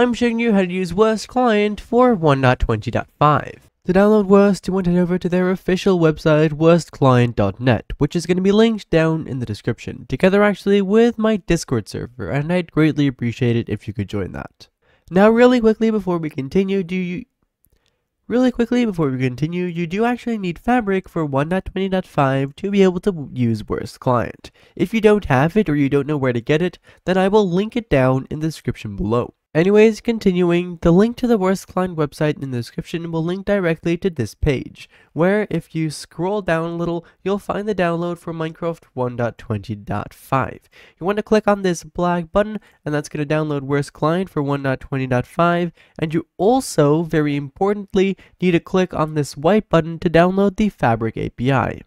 I'm showing you how to use Wurst Client for 1.20.5. To download Wurst, you want to head over to their official website, wurstclient.net, which is going to be linked down in the description, together actually with my Discord server, and I'd greatly appreciate it if you could join that. Now, really quickly before we continue, do you Really quickly before we continue, you do actually need Fabric for 1.20.5 to be able to use Wurst Client. If you don't have it or you don't know where to get it, then I will link it down in the description below. Anyways, continuing, the link to the Wurst Client website in the description will link directly to this page, where if you scroll down a little, you'll find the download for Minecraft 1.20.5. You want to click on this black button, and that's going to download Wurst Client for 1.20.5, and you also, very importantly, need to click on this white button to download the Fabric API.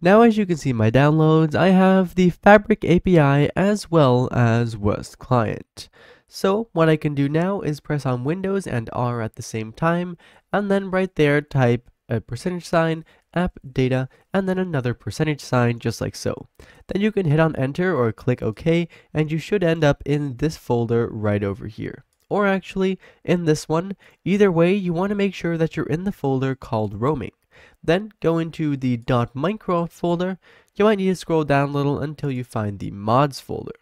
Now as you can see my downloads, I have the Fabric API as well as Wurst Client. So what I can do now is press on Windows and R at the same time, and then right there type a percentage sign, app data, and then another percentage sign just like so. Then you can hit on enter or click OK, and you should end up in this folder right over here. Or actually, in this one, either way, you want to make sure that you're in the folder called roaming. Then go into the .minecraft folder. You might need to scroll down a little until you find the mods folder.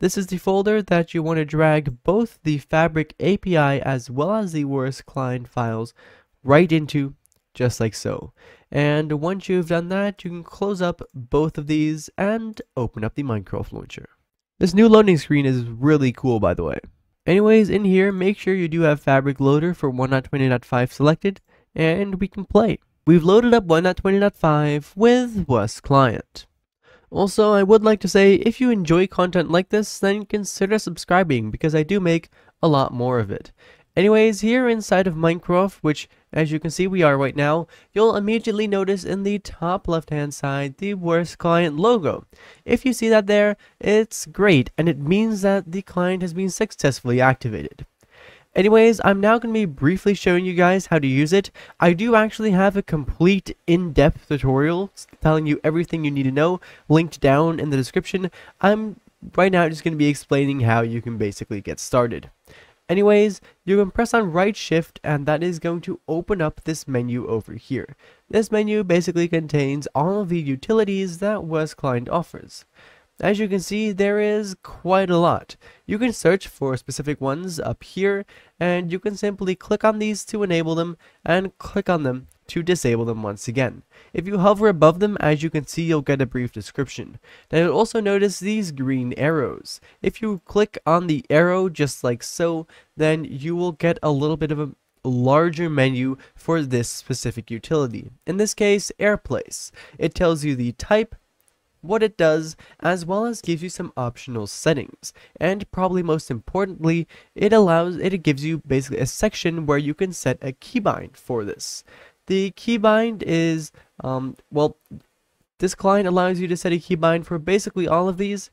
This is the folder that you want to drag both the Fabric API as well as the Wurst client files right into, just like so. And once you've done that, you can close up both of these and open up the Minecraft launcher. This new loading screen is really cool, by the way. Anyways, in here, make sure you do have Fabric Loader for 1.20.5 selected, and we can play. We've loaded up 1.20.5 with Wurst Client. Also, I would like to say, if you enjoy content like this, then consider subscribing, because I do make a lot more of it. Anyways, here inside of Minecraft, which as you can see we are right now, you'll immediately notice in the top left hand side the Wurst client logo. If you see that there, it's great and it means that the client has been successfully activated. Anyways, I'm now going to be briefly showing you guys how to use it. I do actually have a complete in-depth tutorial telling you everything you need to know linked down in the description. I'm right now just going to be explaining how you can basically get started. Anyways, you can press on right shift and that is going to open up this menu over here. This menu basically contains all of the utilities that Wurst Client offers. As you can see, there is quite a lot. You can search for specific ones up here, and you can simply click on these to enable them, and click on them to disable them once again. If you hover above them, as you can see, you'll get a brief description. Now you'll also notice these green arrows. If you click on the arrow just like so, then you will get a little bit of a larger menu for this specific utility. In this case, AirPlace. It tells you the type, what it does, as well as gives you some optional settings. And probably most importantly, it allows it gives you basically a section where you can set a keybind for this. The keybind is, um, well, this client allows you to set a keybind for basically all of these.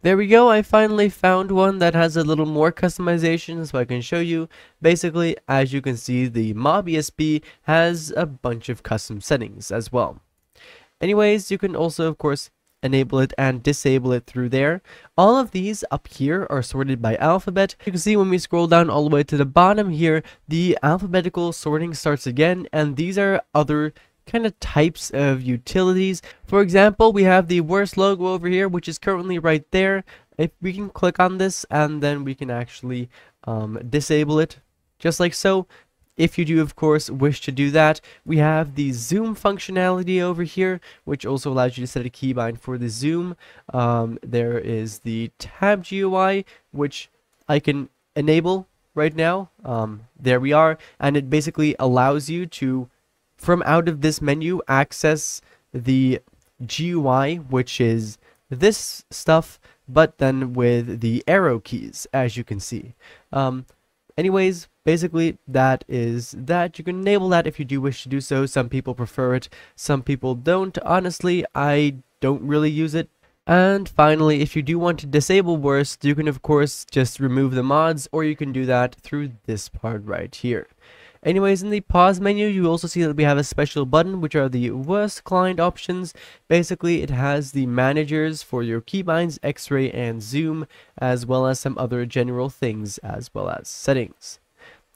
There we go, I finally found one that has a little more customization so I can show you. Basically, as you can see, the Mob ESP has a bunch of custom settings as well. Anyways, you can also, of course, enable it and disable it through there. All of these up here are sorted by alphabet. You can see when we scroll down all the way to the bottom here, the alphabetical sorting starts again, and these are other kind of types of utilities. For example, we have the Wurst logo over here, which is currently right there. If we can click on this and then we can actually um, disable it just like so. If you do, of course, wish to do that, we have the zoom functionality over here, which also allows you to set a keybind for the zoom. Um, there is the tab GUI, which I can enable right now. Um, there we are. And it basically allows you to, from out of this menu, access the GUI, which is this stuff, but then with the arrow keys, as you can see. Um, anyways, basically that is that. You can enable that if you do wish to do so. Some people prefer it. Some people don't. Honestly i don't really use it. And finally if you do want to disable Wurst, you can of course just remove the mods or you can do that through this part right here Anyways, in the pause menu, you also see that we have a special button, which are the Wurst client options. Basically, it has the managers for your keybinds, x-ray, and zoom, as well as some other general things, as well as settings.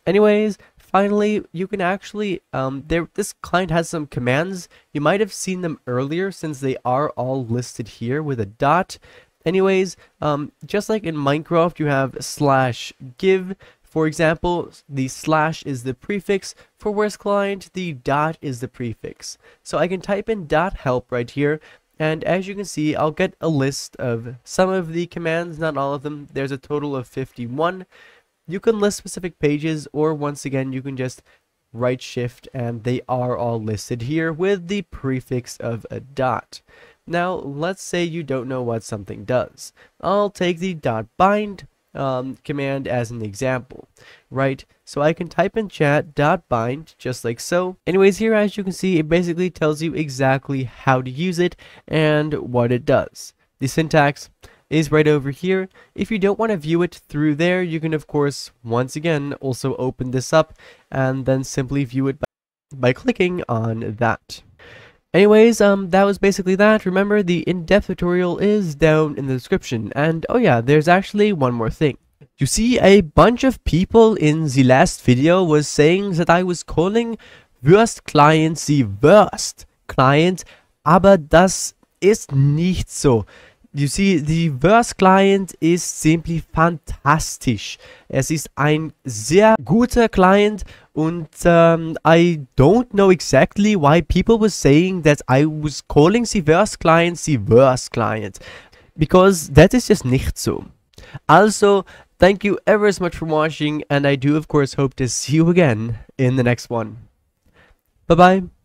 Anyways, finally, you can actually, um, there, this client has some commands. You might have seen them earlier since they are all listed here with a dot. Anyways, um, just like in Minecraft, you have slash give, for example, the slash is the prefix. For Wurst client, the dot is the prefix. So I can type in dot help right here. And as you can see, I'll get a list of some of the commands, not all of them. There's a total of 51. You can list specific pages, or once again, you can just right shift, and they are all listed here with the prefix of a dot. Now, let's say you don't know what something does. I'll take the dot bind um, command as an example, right? So I can type in chat dot bind just like so. Anyways, here as you can see, it basically tells you exactly how to use it and what it does. The syntax is right over here. If you don't want to view it through there, you can of course, once again, also open this up and then simply view it by, by clicking on that. Anyways, um, that was basically that. Remember, the in-depth tutorial is down in the description. And, oh yeah, there's actually one more thing. You see, a bunch of people in the last video was saying that I was calling Wurst Client the worst client, aber das ist nicht so. You see, the Wurst Client ist simply fantastisch. Es ist ein sehr guter Client und um, I don't know exactly why people were saying that I was calling the Wurst Client the worst client. Because that is just nicht so. Also, thank you ever so much for watching and I do of course hope to see you again in the next one. Bye bye.